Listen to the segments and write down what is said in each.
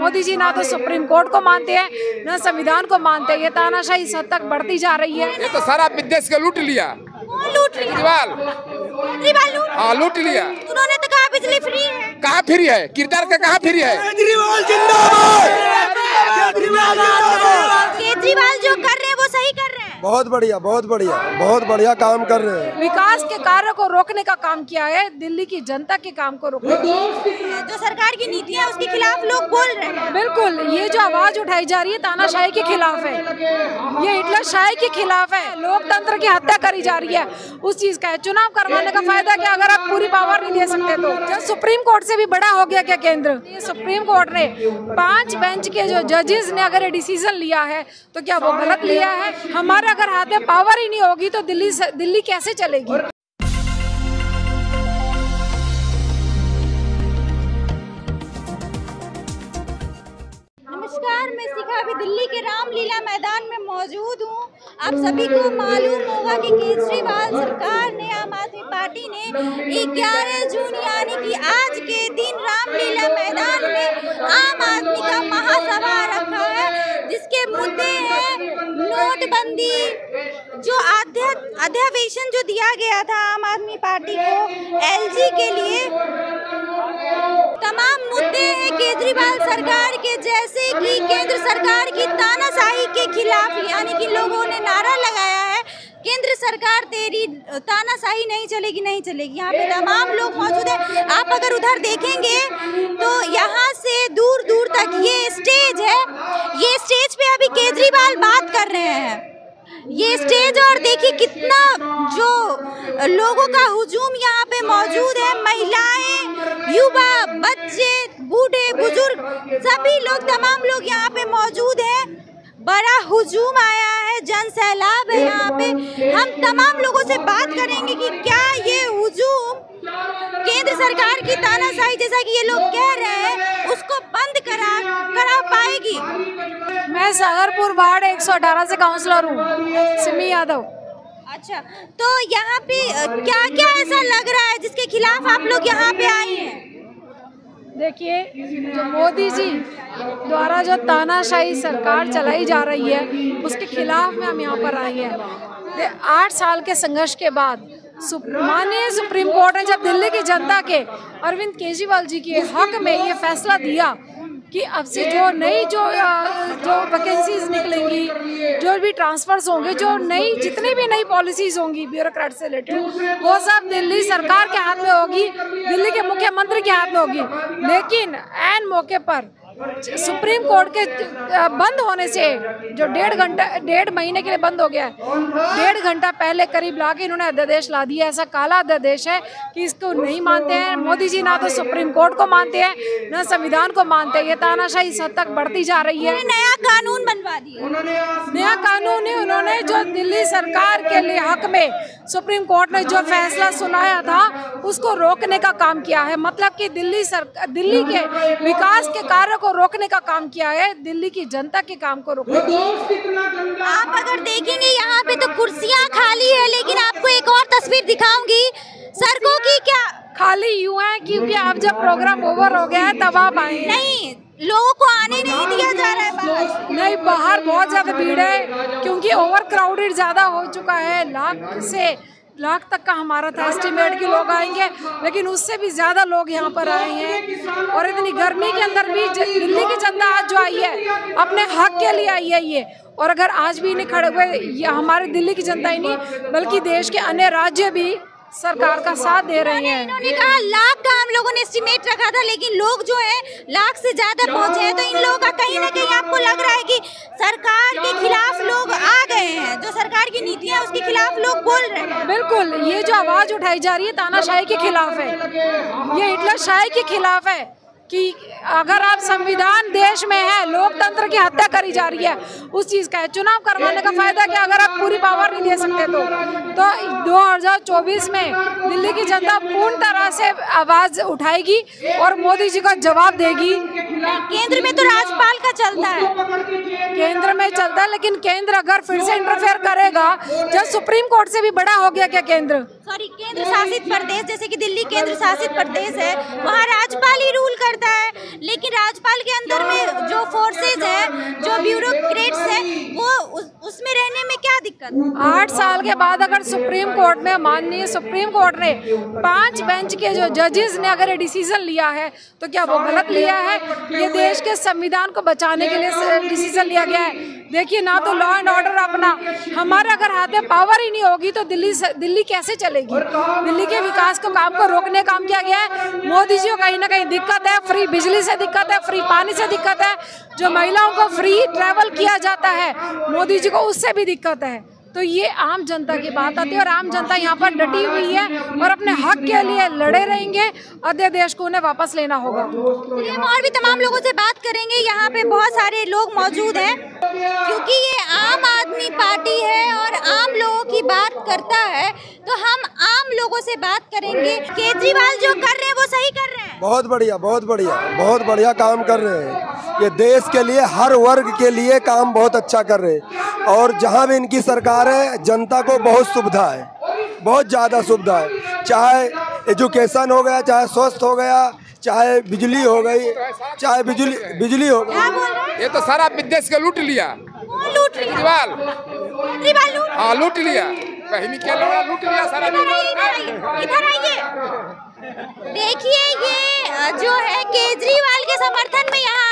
मोदी जी ना तो supreme court को मानते हैं न संविधान को मानते हैं। ये तानाशाही इस हद तक बढ़ती जा रही है। ये तो सारा विदेश के लूट लिया। लूट लिया? केजरीवाल। केजरीवाल हाँ लूट लिया। उन्होंने तो कहा बिजली फ्री है। कहाँ फ्री है? किरदार का कहाँ फ्री है? केजरीवाल केजरीवाल जो कर रहे हैं वो सही कर रहे हैं। बहुत बढ़िया बहुत बढ़िया बहुत बढ़िया काम कर रहे हैं। विकास के कार्य को रोकने का काम किया है। दिल्ली की जनता के काम को रोकने जो सरकार की नीति है उसके खिलाफ लोग बोल रहे हैं। बिल्कुल, ये जो आवाज़ उठाई जा रही है तानाशाही के खिलाफ है। ये हिटलर शाही के खिलाफ है। लोकतंत्र की हत्या करी जा रही है। उस चीज़ का है। चुनाव करवाने का फ़ायदा क्या? अगर आप पूरी पावर नहीं दे सकते तो। जब सुप्रीम कोर्ट से भी बड़ा हो गया क्या केंद्र? सुप्रीम कोर्ट ने पाँच बेंच के जो जजेस ने अगर ये डिसीज़न लिया है तो क्या वो गलत लिया है? हमारे अगर हाथ में पावर ही नहीं होगी तो दिल्ली दिल्ली कैसे चलेगी? अभी दिल्ली के रामलीला मैदान में मौजूद हूँ। आप सभी को मालूम होगा कि केजरीवाल सरकार ने, आम आदमी पार्टी ने 11 जून यानी कि आज के दिन रामलीला मैदान में आम आदमी का महासभा रखा है, जिसके मुद्दे हैं नोटबंदी। जो अध्या अध्यावेशन जो दिया गया था आम आदमी पार्टी को, एलजी के लिए तमाम मुद्दे हैं केजरीवाल सरकार के, जैसे कि केंद्र सरकार की तानाशाही के खिलाफ, यानी कि लोगों ने नारा लगाया है। केंद्र सरकार तेरी तानाशाही नहीं चलेगी नहीं चलेगी। यहाँ पे तमाम लोग मौजूद हैं। आप अगर उधर देखेंगे तो यहाँ से दूर दूर तक ये स्टेज है। ये स्टेज पे अभी केजरीवाल बात कर रहे हैं। ये स्टेज और देखिए कितना जो लोगों का हुजूम यहाँ पे मौजूद है, महिलाएँ, युवा, बच्चे, बूढ़े, बुज़ुर्ग, सभी लोग, तमाम लोग यहाँ पे मौजूद हैं। बड़ा हुजूम आया है, जन सैलाब है यहाँ पे। हम तमाम लोगों से बात करेंगे कि क्या ये हुजूम केंद्र सरकार की तानाशाही, जैसा कि ये लोग कह रहे हैं, उसको बंद मैं सागरपुर वार्ड 118 से काउंसलर हूँ सिमी यादव। अच्छा तो यहाँ पे क्या क्या ऐसा लग रहा है जिसके खिलाफ आप लोग यहाँ पे आए हैं? देखिए जो मोदी जी द्वारा जो तानाशाही सरकार चलाई जा रही है उसके खिलाफ में हम यहाँ पर आए हैं। आठ साल के संघर्ष के बाद माननीय सुप्रीम कोर्ट ने जब दिल्ली की जनता के अरविंद केजरीवाल जी के हक में ये फैसला दिया कि अब से जो नई जो जो वैकेंसीज निकलेंगी, जो भी ट्रांसफर्स होंगे, जो नई, जितनी भी नई पॉलिसीज़ होंगी ब्यूरोक्रेट से रिलेटेड वो सब दिल्ली सरकार के हाथ में होगी, दिल्ली के मुख्यमंत्री के हाथ में होगी। लेकिन एन मौके पर सुप्रीम कोर्ट के बंद होने से जो डेढ़ घंटा डेढ़ महीने के लिए बंद हो गया है डेढ़ घंटा पहले करीब ला के इन्होंने अध्यादेश ला दिया ऐसा काला अध्यादेश है कि इसको नहीं मानते हैं। मोदी जी ना तो सुप्रीम कोर्ट को मानते हैं न संविधान को मानते हैं। ये तानाशाही इस हद तक बढ़ती जा रही है। नया कानून बनवा दिया। नया कानून ही उन्होंने जो दिल्ली सरकार के लिए हक में सुप्रीम कोर्ट ने जो फैसला सुनाया था उसको रोकने का काम किया है। मतलब कि दिल्ली सरकार दिल्ली के विकास के कार्य को रोकने का काम किया है दिल्ली की जनता के काम को रोकने का आप अगर देखेंगे यहाँ पे तो कुर्सियाँ खाली है लेकिन आपको एक और तस्वीर दिखाऊँगी। सड़कों की क्या खाली यूँ है क्योंकि अब जब प्रोग्राम ओवर हो गया है तब आप आए नहीं लोगों को आने नहीं दिया जा रहा है बाहर। नहीं बाहर बहुत ज़्यादा भीड़ है क्योंकि ओवर क्राउडेड ज़्यादा हो चुका है लाख से लाख तक का हमारा था एस्टिमेट कि लोग आएँगे, लेकिन उससे भी ज़्यादा लोग यहाँ पर आए हैं। और इतनी गर्मी के अंदर भी दिल्ली की जनता आज जो आई है, अपने हक के लिए आई है ये। और अगर आज भी नहीं खड़े हुए हमारे दिल्ली की जनता ही नहीं, बल्कि देश के अन्य राज्य भी सरकार का साथ दे रहे हैं। इन्होंने कहा लाख का हम लोगों ने एस्टिमेट रखा था लेकिन लोग जो है लाख से ज़्यादा पहुँचे हैं तो इन लोगों का कहीं ना कहीं आपको लग रहा है कि सरकार के खिलाफ लोग आ गए हैं। जो सरकार की नीतियाँ उसके खिलाफ लोग बोल रहे हैं। बिल्कुल ये जो आवाज़ उठाई जा रही है तानाशाही के खिलाफ है। ये हिटलर शाही के खिलाफ है। कि अगर आप संविधान देश में है, लोकतंत्र की हत्या करी जा रही है, उस चीज़ का है। चुनाव करवाने का फ़ायदा क्या, अगर आप पूरी पावर नहीं दे सकते तो? तो 2024 में दिल्ली की जनता पूर्ण तरह से आवाज़ उठाएगी और मोदी जी का जवाब देगी। केंद्र में तो राज्यपाल का चलता है। केंद्र में चलता है लेकिन केंद्र अगर फिर से इंटरफेयर करेगा जब सुप्रीम कोर्ट से भी बड़ा हो गया क्या केंद्र? सॉरी केंद्र शासित प्रदेश जैसे कि दिल्ली केंद्र शासित प्रदेश है वहाँ राज्यपाल ही रूल करता है। लेकिन राज्यपाल के अंदर में जो फोर्सेज है जो ब्यूरोक्रेट्स है वो उसमें रहने में क्या दिक्कत? आठ साल के बाद अगर सुप्रीम कोर्ट ने माननीय सुप्रीम कोर्ट ने पाँच बेंच के जो जजेस ने अगर डिसीज़न लिया है तो क्या वो गलत लिया है? ये देश के संविधान को बचाने के लिए डिसीज़न लिया गया है। देखिए, ना तो लॉ एंड ऑर्डर अपना। हमारे अगर हाथ में पावर ही नहीं होगी तो दिल्ली से दिल्ली कैसे चलेगी? दिल्ली के विकास को काम को रोकने काम किया गया है। मोदी जी को कहीं ना कहीं दिक्कत है फ्री बिजली से दिक्कत है फ्री पानी से दिक्कत है। जो महिलाओं को फ्री ट्रैवल किया जाता है, मोदी जी को उससे भी दिक्कत है। तो ये आम जनता की बात आती है और आम जनता यहाँ पर डटी हुई है और अपने हक के लिए लड़े रहेंगे। अध्यादेश को उन्हें वापस लेना होगा। चलिए हम और भी तमाम लोगों से बात करेंगे। यहाँ पे बहुत सारे लोग मौजूद हैं। क्योंकि ये आम आदमी पार्टी है और आम लोगों की बात करता है तो हम आम लोगों से बात करेंगे। केजरीवाल जो कर रहे हैं वो सही कर रहे हैं। बहुत बढ़िया बहुत बढ़िया बहुत बढ़िया काम कर रहे हैं। ये देश के लिए हर वर्ग के लिए काम बहुत अच्छा कर रहे हैं। और जहाँ भी इनकी सरकार है जनता को बहुत सुविधा है बहुत ज़्यादा सुविधा है। चाहे एजुकेशन हो गया चाहे स्वस्थ हो गया चाहे बिजली हो गई चाहे बिजली बिजली हो गई। हैं? ये तो सारा विदेश के लूट लिया। लूट लिया। केजरीवाल केजरीवाल लूट हाँ लूट लिया। कहीं क्या लड़ा लूट लिया सारा इधर आइए इधर आइए इधर आइए। देखिए ये जो है केजरीवाल के समर्थन में यहाँ हैं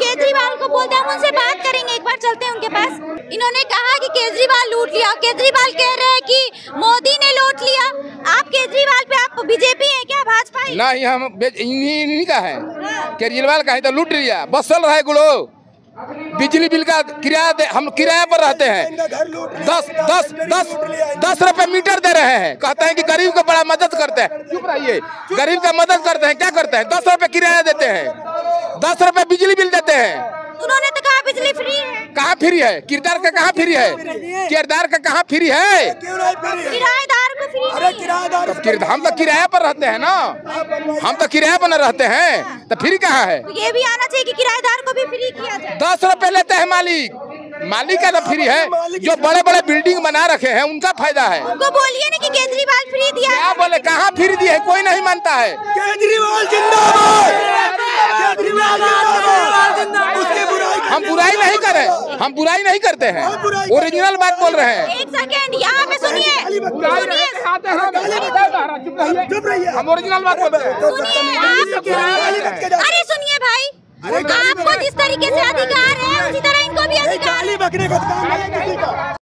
केजरीवाल को बोलते हैं हम उनसे बात करेंगे एक बार चलते हैं उनके पास। इन्होंने कहा कि केजरीवाल लूट लिया। केजरीवाल कह रहे हैं कि मोदी ने लूट लिया। आप केजरीवाल पे आप बीजेपी है क्या भाजपा है? नहीं हम इन्हीं इन्हीं का है। केजरीवाल का है तो लूट लिया। बस चल रहा है गुड़ो बिजली बिल का किराया हम किराया पर रहते हैं। दस दस दस दस रुपए मीटर दे रहे हैं। कहते हैं कि गरीब को बड़ा मदद करते हैं। चुप रहिए। गरीब का मदद करते हैं। क्या करते हैं? दस रुपए किराया देते हैं। दस रुपए बिजली बिल देते हैं। उन्होंने तो कहा बिजली फ्री है। कहाँ फ्री है? किरदार का कहाँ फ्री है? किरदार का कहाँ फ्री है? है? किराएदार अरे किराएदार तब हम तो किराया पर रहते हैं ना। हम तो किराया पर रहते हैं। तो फ्री कहाँ है? तो ये भी आना चाहिए कि किराएदार को भी फ्री किया जाए। दस रुपए लेते हैं मालिक। मालिक का तो फ्री है। जो बड़े बड़े बिल्डिंग बना रखे हैं उनका फ़ायदा है। उनको बोलिए ना कि केजरीवाल फ्री दिया क्या बोले? कहाँ फ्री दिए? है कोई नहीं मानता है। केजरीवाल जिंदाबाद केजरीवाल जिंदाबाद उसकी बुराई हम बुराई नहीं कर रहे। हम बुराई नहीं करते हैं। ओरिजिनल बात बोल रहे हैं। एक सेकेंड यहाँ पे सुनिए। हम ओरिजिनल बात बोल रहे हैं। सुनिए अरे सुनिए भाई। आपको जिस तरीके से अधिकार है उसी तरह इनको भी अधिकार है।